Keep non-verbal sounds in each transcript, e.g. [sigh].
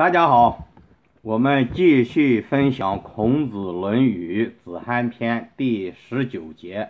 大家好，我们继续分享《孔子论语子罕篇》第十九节。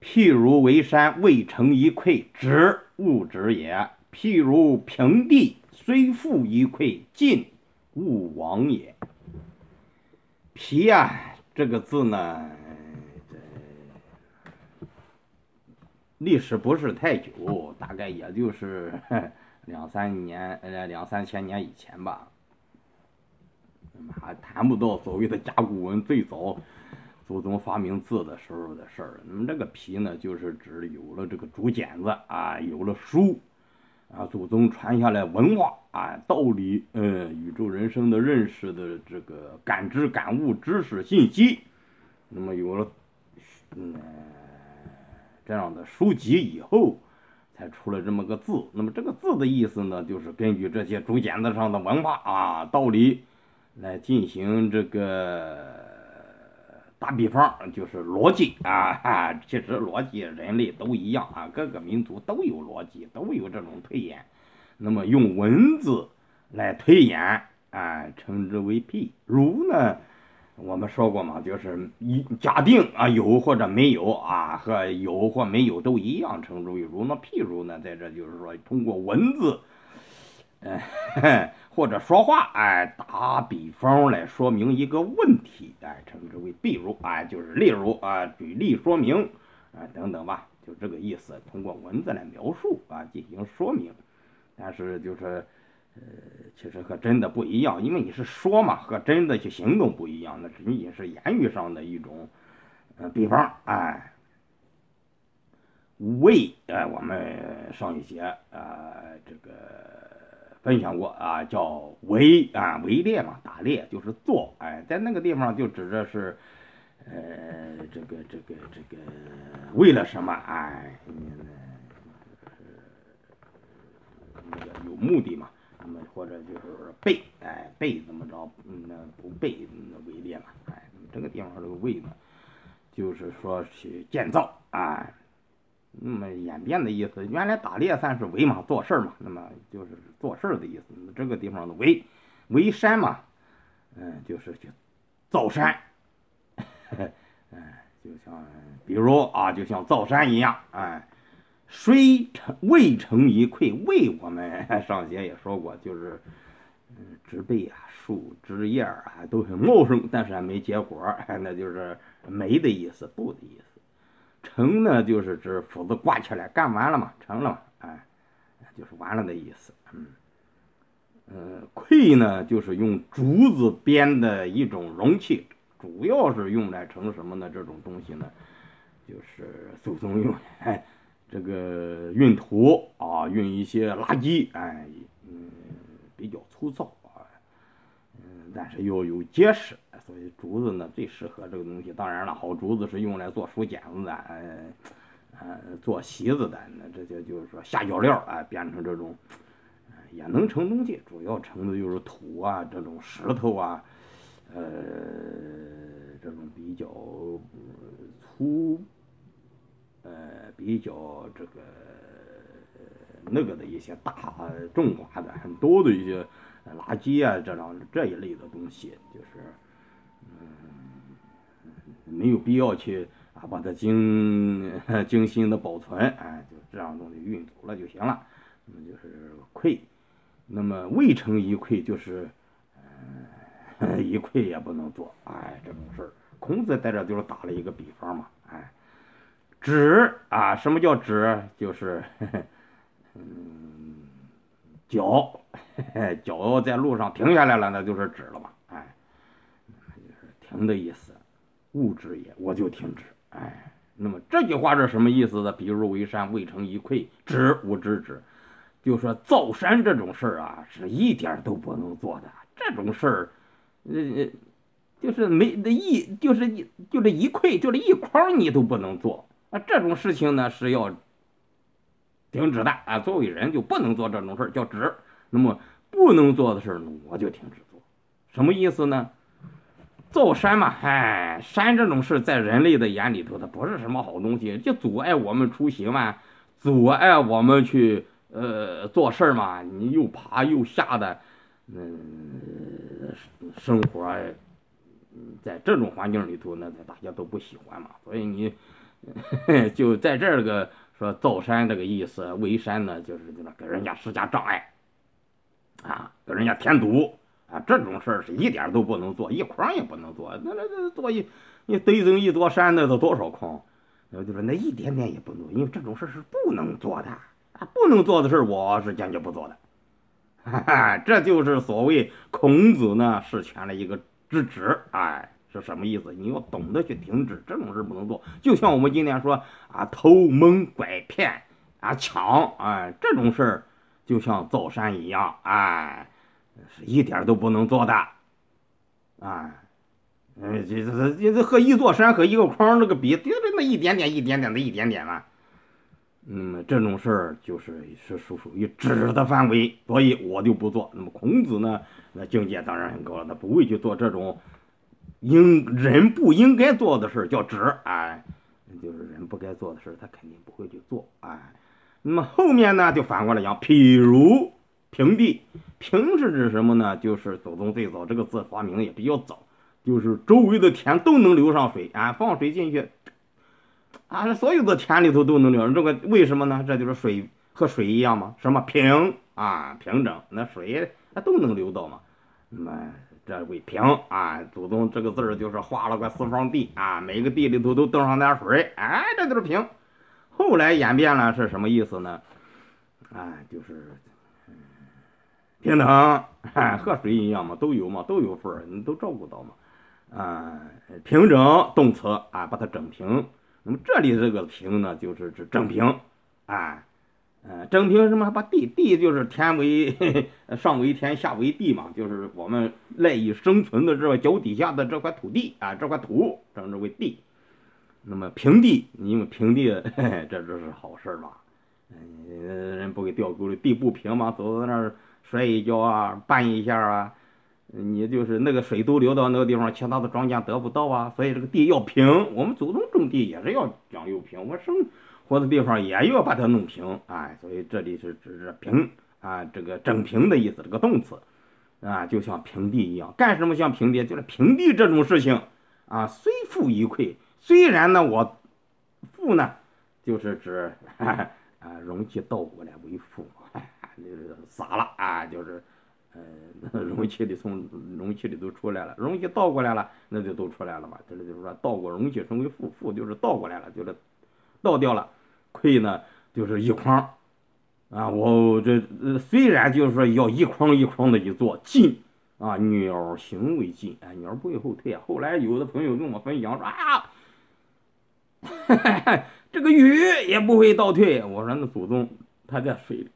譬如为山，未成一篑，直勿直也；譬如平地，虽覆一篑，进勿往也。皮呀，这个字呢，这历史不是太久，大概也就是两三年，呃，两三千年以前吧。还谈不到所谓的甲骨文最早祖宗发明字的时候的事儿。那么这个皮呢，就是指有了这个竹简子啊，有了书啊，祖宗传下来文化啊，道理，嗯，宇宙人生的认识的这个感知、感悟、知识、信息。那么有了，嗯，这样的书籍以后，才出了这么个字。那么这个字的意思呢，就是根据这些竹简子上的文化啊道理来进行这个打比方，就是逻辑啊。哈，其实逻辑人类都一样啊，各个民族都有逻辑，都有这种推演。那么用文字来推演啊，称之为譬如呢。我们说过嘛，就是一假定啊有或者没有啊，和有或没有都一样，称之为如。那譬如呢，在这就是说通过文字，呃或者说话，哎，打比方来说明一个问题，哎，称之为譬如，哎，就是例如啊，举例说明啊等等吧，就这个意思。通过文字来描述啊，进行说明，但是就是。呃，其实和真的不一样，因为你是说嘛，和真的去行动不一样，那仅仅是言语上的一种，呃，比方，哎，为，哎，我们上一节啊，这个分享过啊，叫围啊，围猎嘛，打猎就是做，哎，在那个地方就指的是，呃，这个这个这个为了什么，哎，那个有目的嘛。那么或者就是背，哎，背怎么着？那不背那为猎嘛？哎，那么这个地方这个为呢，就是说去建造啊。那么演变的意思，原来打猎算是为嘛做事嘛？那么就是做事的意思。这个地方的为为山嘛，嗯，就是去造山，嗯，[laughs] 就像比如啊，就像造山一样，哎。虽成未成一篑，未我们上节也说过，就是嗯植被啊、树枝叶啊都很茂盛，但是还没结果，那就是没的意思，不的意思。成呢，就是指斧子挂起来，干完了嘛，成了嘛，哎，就是完了的意思。嗯，呃，篑呢，就是用竹子编的一种容器，主要是用来盛什么呢？这种东西呢，就是祖宗用。这个运土啊，运一些垃圾，哎，嗯，比较粗糙啊，嗯，但是又有结实，所以竹子呢最适合这个东西。当然了，好竹子是用来做书简子的，呃，做席子的，那这些就是说下脚料啊，变成这种，也能成东西，主要成的就是土啊，这种石头啊，呃，这种比较粗。呃，比较这个那个的一些大重化的很多的一些垃圾啊，这样这一类的东西，就是嗯，没有必要去啊把它精精心的保存，啊，就这样东西运走了就行了。那么就是溃，那么未成一溃就是 [laughs] 一溃也不能做，哎，这种事儿。孔子在这就是打了一个比方嘛，哎。止啊，什么叫止？就是，嗯，脚，脚在路上停下来了，那就是止了嘛。哎，就是停的意思。勿止也，我就停止。哎，那么这句话是什么意思呢？比如为山，未成一篑，止吾止止。就说造山这种事儿啊，是一点都不能做的。这种事儿，呃，就是没那一，就是一，就这一篑，就这一筐，你都不能做。那这种事情呢是要停止的啊！作为人就不能做这种事，叫止。那么不能做的事，我就停止做。什么意思呢？造山嘛，哎，山这种事在人类的眼里头，它不是什么好东西，就阻碍我们出行嘛，阻碍我们去呃做事嘛。你又爬又下的，嗯，生活，在这种环境里头，那大家都不喜欢嘛。所以你 [laughs] 就在这个说造山这个意思，围山呢，就是给人家施加障碍，啊，给人家添堵啊，这种事儿是一点都不能做，一筐也不能做。那那那做一，你堆成一座山，那都多少筐？那就说那一点点也不能，因为这种事是不能做的啊，不能做的事我是坚决不做的。哈哈，这就是所谓孔子呢是权的一个制止，哎，是什么意思？你要懂得去停止这种事不能做。就像我们今天说啊，偷蒙拐骗啊，抢，哎，这种事儿就像造山一样，哎，是一点都不能做的，哎。嗯，这这这这和一座山和一个筐那个比，就是那一点点、一点点的一点点嘛。那么这种事儿就是是属属于纸的范围，所以我就不做。那么孔子呢，那境界当然很高了，他不会去做这种应人不应该做的事儿，叫止，哎，就是人不该做的事，他肯定不会去做，哎。那么后面呢，就反过来讲，譬如平地，平是指什么呢？就是祖宗最早这个字发明的也比较早。就是周围的田都能流上水啊，放水进去，啊，所有的田里头都能流。这个为什么呢？这就是水和水一样嘛，什么平啊，平整，那水它都能流到嘛。那么这为平啊，祖宗这个字儿就是画了个四方地啊，每个地里头都登上点水，哎，这就是平。后来演变了是什么意思呢？啊，就是平等，哎和水一样嘛，都有嘛，都有份儿，你都照顾到嘛。啊，平整动词啊，把它整平。那么这里这个平呢，就是指整平啊，呃，整平什么？把地地就是天为上为天，下为地嘛，就是我们赖以生存的这个脚底下的这块土地啊，这块土称之为地。那么平地，因为平地，这这是好事嘛。嗯，人不给掉沟里，地不平嘛，走到那儿摔一跤啊，绊一下啊。你就是那个水都流到那个地方，其他的庄稼得不到啊，所以这个地要平。我们祖宗种地也是要讲究平，我生活的地方也要把它弄平，哎，所以这里是指平啊，这个整平的意思，这个动词啊，就像平地一样，干什么像平地？就是平地这种事情啊，虽富亦贵。虽然呢，我富呢，就是指啊，容器倒过来为富，[laughs] 就是洒了啊，就是。呃，[laughs] 容器里从容器里都出来了，容器倒过来了，那就都出来了嘛。这里就是说倒过容器成为富，富就是倒过来了，就是倒掉了。亏呢就是一筐啊，我这虽然就是说要一筐一筐的一做进啊，鸟行为进，哎，鸟不会后退啊。后来有的朋友跟我分享说啊，[laughs] 这个鱼也不会倒退。我说那祖宗他在水里。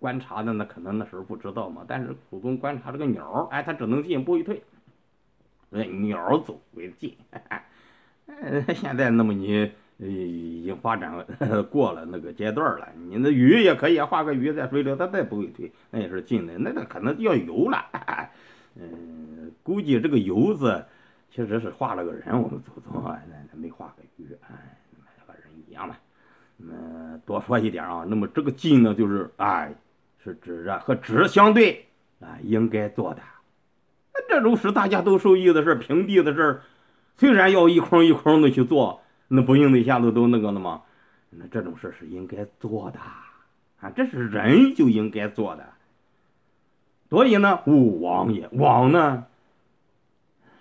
观察的那可能那时候不知道嘛，但是祖宗观察这个鸟哎，它只能进不会退，哎，鸟走为进。呃 [laughs] 现在那么你已经发展了 [laughs] 过了那个阶段了，你那鱼也可以画个鱼在水里，它再不会退，那也是进的，那个可能要游了。嗯，估计这个游字其实是画了个人，我们祖宗啊，那没画个鱼，哎，和人一样嘛。嗯，多说一点啊，那么这个进呢，就是哎。是指着和指相对啊，应该做的。那这种使大家都受益的事平地的事虽然要一筐一筐的去做，那不应的一下子都那个了吗？那这种事是应该做的啊，这是人就应该做的。所以呢，勿枉也。枉呢，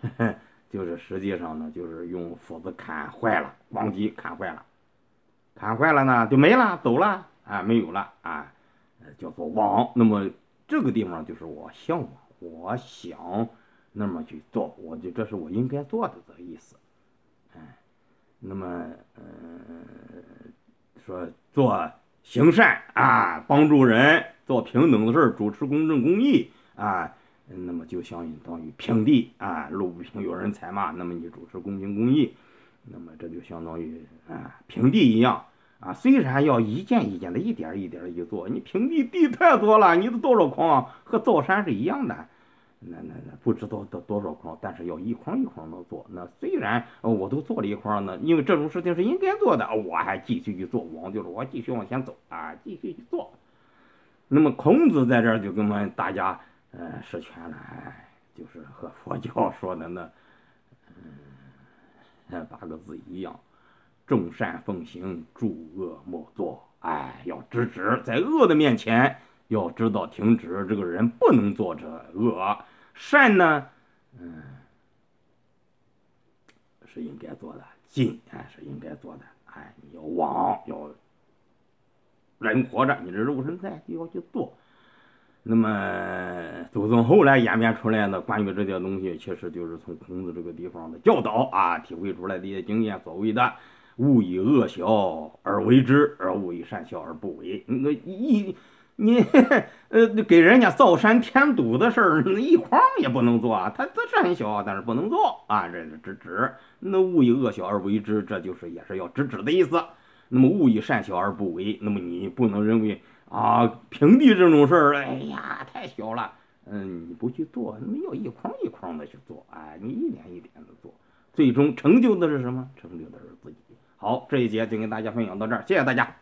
[laughs] 就是实际上呢，就是用斧子砍坏了，忘记砍坏了，砍坏了呢就没了，走了啊，没有了啊。叫做往，那么这个地方就是我向往，我想那么去做，我就这是我应该做的这个意思，那么嗯，说做行善啊，帮助人，做平等的事儿，主持公正公义啊，那么就相当于平地啊，路不平有人踩嘛，那么你主持公平公义，那么这就相当于啊平地一样。啊，虽然要一件一件的，一点一点的去做，你平地地太多了，你的多少筐和造山是一样的，那那那不知道多多少筐，但是要一筐一筐的做。那虽然我都做了一筐呢，因为这种事情是应该做的，我还继续去做，往就是我继续往前走啊，继续去做。那么孔子在这儿就跟我们大家呃，实权呢，就是和佛教说的那，嗯，八个字一样，众善奉行，诸恶莫作。哎，要制止，在恶的面前要知道停止，这个人不能做这恶。善呢，嗯，是应该做的，尽哎是应该做的。哎，你要往，要人活着，你这肉身在就要去做。那么，祖宗后来演变出来的关于这些东西，其实就是从孔子这个地方的教导啊，体会出来的一些经验。所谓的“勿以恶小而为之，而勿以善小而不为”。那一你呃给人家造山添堵的事儿，那一筐也不能做啊。他他是很小，但是不能做啊。这是直指。那“勿以恶小而为之”，这就是也是要制止的意思。那么“勿以善小而不为”，那么你不能认为。啊，平地这种事儿，哎呀，太小了。嗯，你不去做，那么要一筐一筐的去做，哎，你一点一点的做，最终成就的是什么？成就的是自己。好，这一节就跟大家分享到这儿，谢谢大家。